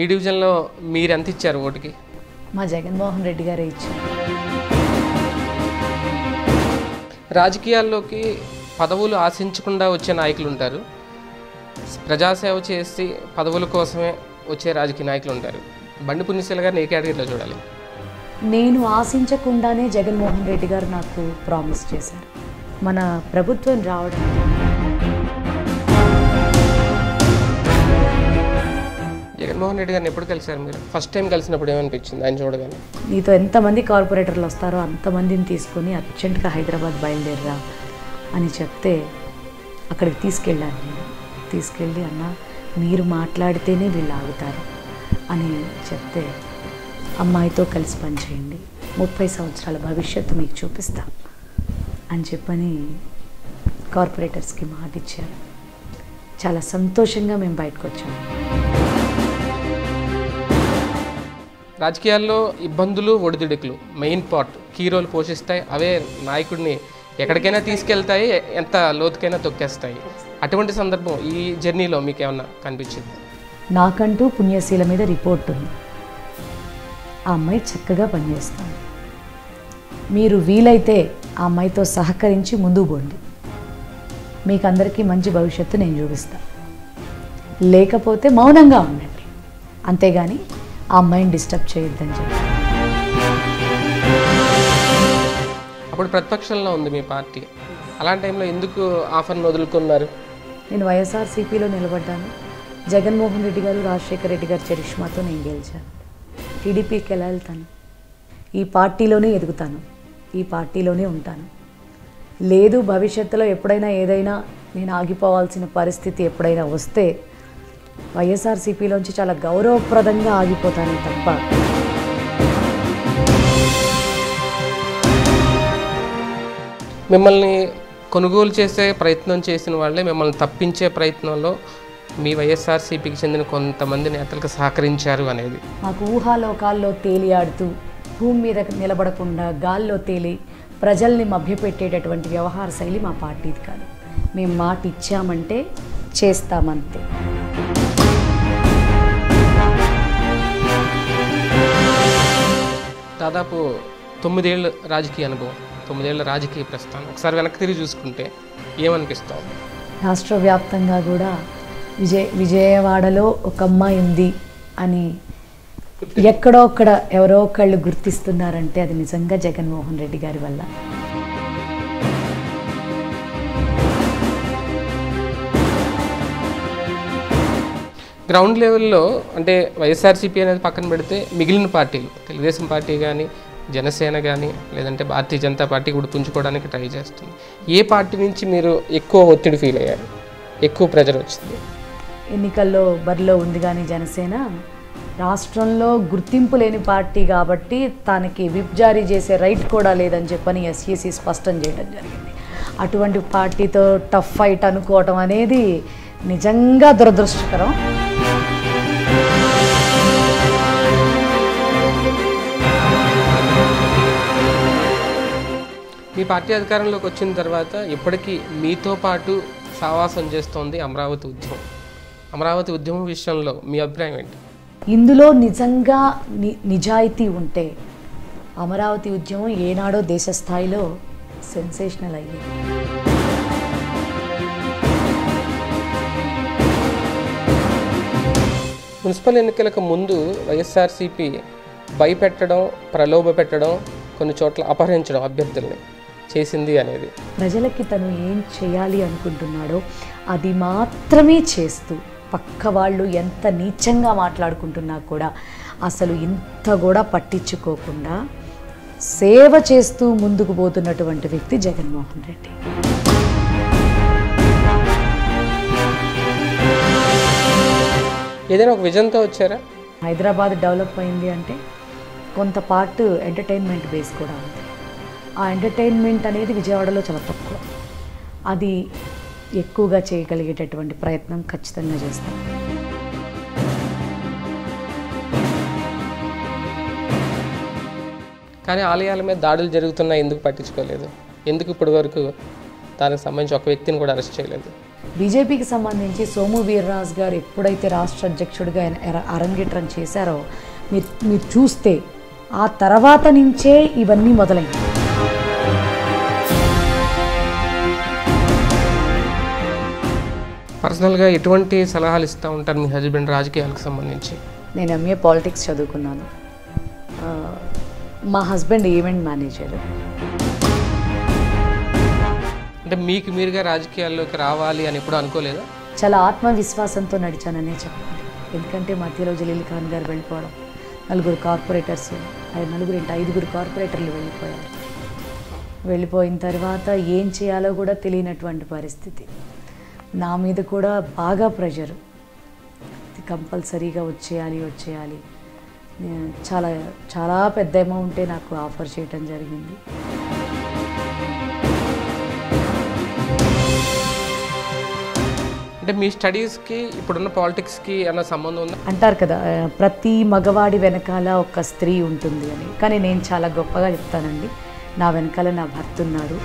మీ డివిజన్లో మీరు ఎంత ఇచ్చారు ఓటుకి? మా జగన్మోహన్ రెడ్డి గారే ఇచ్చారు. రాజకీయాల్లోకి పదవులు ఆశించకుండా వచ్చే నాయకులు ఉంటారు ప్రజాసేవ చేసి పదవుల కోసమే వచ్చే రాజకీయ నాయకులు ఉంటారు బండి పుణ్యశీల గారిని ఏ కేటగిరీలో చూడాలి? నేను ఆశించకుండానే జగన్మోహన్ రెడ్డి గారు నాకు ప్రామిస్ చేశారు. మన ప్రభుత్వం రావడం జగన్మోహన్ రెడ్డి గారిని ఎప్పుడు కలిశారు మీరు? ఫస్ట్ టైం కలిసినప్పుడు ఏమనిపించింది? ఆయన చూడగానే. నీతో ఎంతమంది కార్పొరేటర్లు వస్తారో అంతమందిని తీసుకొని అర్జెంటుగా హైదరాబాద్ బయలుదేరరా అని చెప్తే అక్కడికి తీసుకెళ్ళాను నేను. తీసుకెళ్ళి అన్న మీరు మాట్లాడితేనే వీళ్ళు ఆగుతారు అని చెప్తే అమ్మాయితో కలిసి పనిచేయండి. ముప్పై సంవత్సరాల భవిష్యత్తు మీకు చూపిస్తా అని చెప్పని కార్పొరేటర్స్కి మాట ఇచ్చారు చాలా సంతోషంగా మేము బయటకు వచ్చాము రాజకీయాల్లో ఇబ్బందులు ఒడిదుడుకులు మెయిన్ పార్ట్ కీ రోల్ పోషిస్తాయి. అవే నాయకుడిని ఎక్కడికైనా తీసుకెళ్తాయి ఎంత లోతుకైనా తొక్కేస్తాయి. అటువంటి సందర్భం ఈ జర్నీలో మీకు ఏమన్నా కనిపించింది? నాకంటూ పుణ్యశీల మీద రిపోర్ట్ ఉంది. ఆ అమ్మాయి చక్కగా పనిచేస్తుంది. మీరు వీలైతే ఆ అమ్మాయితో సహకరించి ముందుకు పోండి. మీకు అందరికీ మంచి భవిష్యత్తు నేను చూపిస్తాను లేకపోతే మౌనంగా ఉండండి. అంతేగాని ఆ అమ్మాయిని డిస్టర్బ్ చేయొద్దని చెప్పి. అప్పుడు ప్రతిపక్షంలో ఉంది మీ పార్టీ. అలాంటి టైంలో ఎందుకు ఆఫర్ను వదులుకున్నారు? నేను వైఎస్ఆర్సీపీలో నిలబడ్డాను. జగన్మోహన్ రెడ్డి గారు రాజశేఖర రెడ్డి గారి చరిష్మాతో నేను గెలిచాను. టీడీపీకి ఎలా వెళ్తాను? ఈ పార్టీలోనే ఎదుగుతాను. ఈ పార్టీలోనే ఉంటాను. లేదు భవిష్యత్తులో ఎప్పుడైనా ఏదైనా నేను ఆగిపోవాల్సిన పరిస్థితి ఎప్పుడైనా వస్తే వైఎస్ఆర్సీపీలోంచి చాలా గౌరవప్రదంగా ఆగిపోతాను తప్ప. మిమ్మల్ని కొనుగోలు చేసే ప్రయత్నం చేసిన వాళ్ళే మిమ్మల్ని తప్పించే ప్రయత్నంలో మీ వైఎస్ఆర్సీపీకి చెందిన కొంతమంది నేతలకు సహకరించారు అనేది. మాకు ఊహాలోకాల్లో తేలియాడుతూ భూమి మీద నిలబడకుండా గాల్లో తేలి ప్రజల్ని మభ్యపెట్టేటటువంటి వ్యవహార శైలి మా పార్టీది కాదు. మేము మాట ఇచ్చామంటే చేస్తామంతే. దాదాపు తొమ్మిదేళ్ళ రాజకీయ అనుభవం తొమ్మిదేళ్ళ రాజకీయ ప్రస్థానం. ఒకసారి వెనక్కి తిరిగి చూసుకుంటే ఏమనిపిస్తాం రాష్ట్ర వ్యాప్తంగా కూడా విజయ విజయవాడలో ఒక అమ్మాయి ఉంది అని ఎక్కడో ఒక్కడ ఎవరో ఒకళ్ళు గుర్తిస్తున్నారంటే అది నిజంగా జగన్మోహన్ రెడ్డి గారి వల్ల. గ్రౌండ్ లెవెల్లో అంటే వైఎస్ఆర్సీపీ అనేది పక్కన పెడితే మిగిలిన పార్టీలు తెలుగుదేశం పార్టీ కానీ జనసేన కానీ లేదంటే భారతీయ జనతా పార్టీ కూడా పుంజుకోవడానికి ట్రై చేస్తుంది. ఏ పార్టీ నుంచి మీరు ఎక్కువ ఒత్తిడి ఫీల్ అయ్యారు? ఎక్కువ ప్రెజర్ వచ్చింది? ఎన్నికల్లో బరిలో ఉంది కానీ జనసేన రాష్ట్రంలో గుర్తింపు లేని పార్టీ కాబట్టి తనకి విప్ జారీ చేసే రైట్ కూడా లేదని చెప్పని ఎస్ఈసి స్పష్టం చేయడం జరిగింది. అటువంటి పార్టీతో టఫ్ ఫైట్ అనుకోవటం అనేది నిజంగా దురదృష్టకరం. మీ పార్టీ అధికారంలోకి వచ్చిన తర్వాత ఇప్పటికీ మీతో పాటు సావాసం చేస్తోంది అమరావతి ఉద్యమం. అమరావతి ఉద్యమం విషయంలో మీ అభిప్రాయం ఏంటి? ఇందులో నిజంగా నిజాయితీ ఉంటే అమరావతి ఉద్యమం ఏనాడో దేశ స్థాయిలో సెన్సేషనల్ అయ్యింది. మున్సిపల్ ఎన్నికలకు ముందు వైఎస్ఆర్సీపీ భయపెట్టడం ప్రలోభ పెట్టడం కొన్ని చోట్ల అపహరించడం అభ్యర్థుల్ని. చేసింది అనేది. ప్రజలకి తను ఏం చేయాలి అనుకుంటున్నాడో అది మాత్రమే చేస్తూ పక్క వాళ్ళు ఎంత నీచంగా మాట్లాడుకుంటున్నా కూడా అసలు ఇంత కూడా పట్టించుకోకుండా సేవ చేస్తూ ముందుకు పోతున్నటువంటి వ్యక్తి జగన్మోహన్ రెడ్డి. ఏదైనా ఒక విజన్తో వచ్చారా? హైదరాబాద్ డెవలప్ అయింది అంటే కొంత పార్ట్ ఎంటర్టైన్మెంట్ బేస్ కూడా ఉంది. ఆ ఎంటర్టైన్మెంట్ అనేది విజయవాడలో చాలా తక్కువ అది ఎక్కువగా చేయగలిగేటటువంటి ప్రయత్నం ఖచ్చితంగా చేస్తాం. కానీ ఆలయాల మీద దాడులు జరుగుతున్నాయి ఎందుకు పట్టించుకోలేదు? ఎందుకు ఇప్పటి వరకు దానికి సంబంధించి ఒక వ్యక్తిని కూడా అరెస్ట్ చేయలేదు? బీజేపీకి సంబంధించి సోము వీర్రాజు గారు ఎప్పుడైతే రాష్ట్ర అధ్యక్షుడిగా అరంగేట్రం చేశారో మీరు మీరు చూస్తే ఆ తర్వాత నుంచే ఇవన్నీ మొదలైంది పర్సనల్గా ఎటువంటి సలహాలు ఇస్తూ ఉంటారు మీ హస్బెండ్ రాజకీయాలకు సంబంధించి? నేను ఎంఏ పాలిటిక్స్ చదువుకున్నాను. మా హస్బెండ్ ఈవెంట్ మేనేజర్. అంటే మీకు మీరుగా రాజకీయాల్లోకి రావాలి అని ఎప్పుడు అనుకోలేదా? చాలా ఆత్మవిశ్వాసంతో నడిచాననే చెప్పాలి. ఎందుకంటే మధ్యలో జలీల్ ఖాన్ గారు వెళ్ళిపోవడం నలుగురు కార్పొరేటర్స్ ఐ- నలుగురు ఏంటి ఐదుగురు కార్పొరేటర్లు వెళ్ళిపోయారు. వెళ్ళిపోయిన తర్వాత ఏం చేయాలో కూడా తెలియనటువంటి పరిస్థితి. నా మీద కూడా బాగా ప్రెషర్. కంపల్సరీగా వచ్చేయాలి వచ్చేయాలి. చాలా చాలా పెద్ద అమౌంటే నాకు ఆఫర్ చేయటం జరిగింది. అంటే మీ స్టడీస్కి ఇప్పుడున్న పాలిటిక్స్కి ఏమైనా సంబంధం ఉందా? అంటారు కదా ప్రతి మగవాడి వెనకాల ఒక స్త్రీ ఉంటుంది అని. కానీ నేను చాలా గొప్పగా చెప్తానండి. నా వెనకాల నా భర్త ఉన్నారు.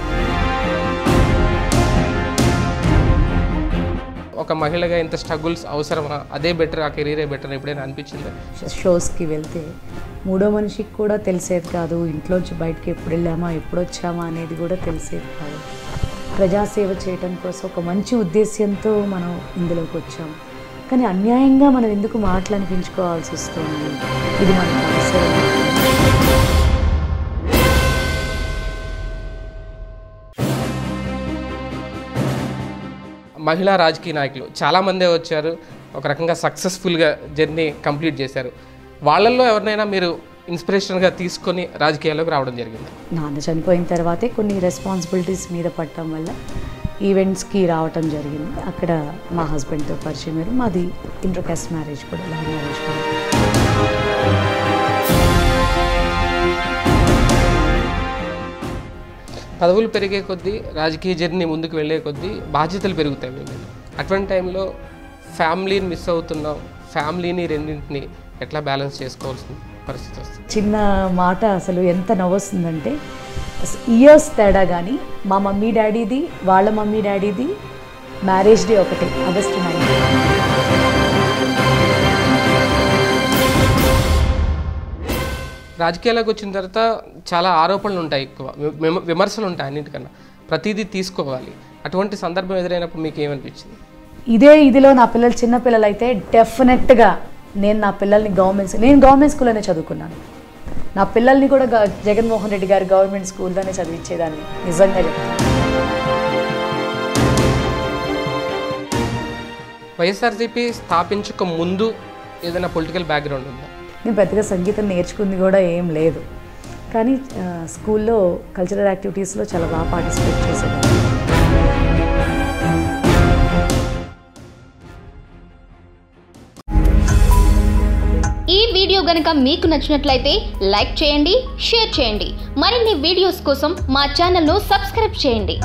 ఒక మహిళగా ఇంత స్ట్రగుల్స్ అవసరమా అదే బెటర్ ఆ కెరీరే బెటర్ ఎప్పుడైనా అనిపించింది? షోస్కి వెళ్తే మూడో మనిషికి కూడా తెలిసేది కాదు ఇంట్లోంచి బయటకి ఎప్పుడు వెళ్ళామా ఎప్పుడు వచ్చామా అనేది కూడా తెలిసేది కాదు. ప్రజాసేవ చేయటం కోసం ఒక మంచి ఉద్దేశ్యంతో మనం ఇందులోకి వచ్చాం. కానీ అన్యాయంగా మనం ఎందుకు మాటలు అనిపించుకోవాల్సి వస్తుంది? ఇది మన అవసరం. మహిళా రాజకీయ నాయకులు. చాలామందే వచ్చారు. ఒక రకంగా సక్సెస్ఫుల్గా జర్నీ కంప్లీట్ చేశారు. వాళ్ళల్లో ఎవరినైనా మీరు ఇన్స్పిరేషన్గా తీసుకొని రాజకీయాల్లోకి రావడం జరిగింది? నాన్న చనిపోయిన తర్వాతే కొన్ని రెస్పాన్సిబిలిటీస్ మీద పడటం వల్ల ఈవెంట్స్కి రావటం జరిగింది. అక్కడ మా హస్బెండ్తో పరిచయం మాది ఇంటర్ క్యాస్ట్ మ్యారేజ్ కూడా లవ్ మ్యారేజ్ కూడా. పదవులు పెరిగే కొద్దీ రాజకీయ జర్నీ ముందుకు వెళ్ళే కొద్దీ బాధ్యతలు పెరుగుతాయి మీ మీద. అటువంటి టైంలో ఫ్యామిలీని మిస్ అవుతున్నాం ఫ్యామిలీని రెండింటిని ఎట్లా బ్యాలెన్స్ చేసుకోవాల్సిన పరిస్థితి వస్తుంది? చిన్న మాట అసలు ఎంత నవ్వొస్తుందంటే ఇయర్స్ తేడా కానీ మా మమ్మీ డాడీది వాళ్ళ మమ్మీ డాడీది మ్యారేజ్ డే ఒకటి ఆగస్టు నైన్త్. రాజకీయాలకు వచ్చిన తర్వాత చాలా ఆరోపణలు ఉంటాయి ఎక్కువ. విమ- విమర్శలు ఉంటాయి అన్నిటికన్నా. ప్రతిదీ తీసుకోవాలి. అటువంటి సందర్భం ఎదురైనప్పుడు మీకు ఏమనిపించింది ఇదే ఇదిలో నా పిల్లలు చిన్న పిల్లలు అయితే డెఫినెట్గా నేను నా పిల్లల్ని గవర్నమెంట్ నేను గవర్నమెంట్ స్కూల్లోనే చదువుకున్నాను. నా పిల్లల్ని కూడా జగన్మోహన్ రెడ్డి గారు గవర్నమెంట్ స్కూల్లోనే చదివించేదాన్ని నిజంగా వైఎస్ఆర్సీపీ స్థాపించక ముందు ఏదైనా పొలిటికల్ బ్యాక్గ్రౌండ్ ఉందా? నేను పెద్దగా సంగీతం నేర్చుకుంది కూడా ఏం లేదు. కానీ స్కూల్లో కల్చరల్ యాక్టివిటీస్లో చాలా బాగా పార్టిసిపేట్ చేసేదాన్ని. ఈ వీడియో గనక మీకు నచ్చినట్లయితే లైక్ చేయండి షేర్ చేయండి. మరిన్ని వీడియోస్ కోసం మా ఛానల్ను సబ్స్క్రైబ్ చేయండి.